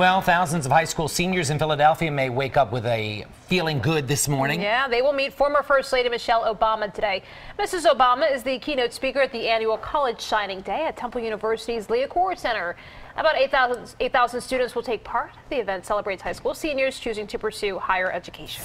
Well, thousands of high school seniors in Philadelphia may wake up with a feeling good this morning. Yeah, they will meet former First Lady Michelle Obama today. Mrs. Obama is the keynote speaker at the annual College Signing Day at Temple University's Liacouras Center. About 8,000 8, students will take part. The event celebrates high school seniors choosing to pursue higher education.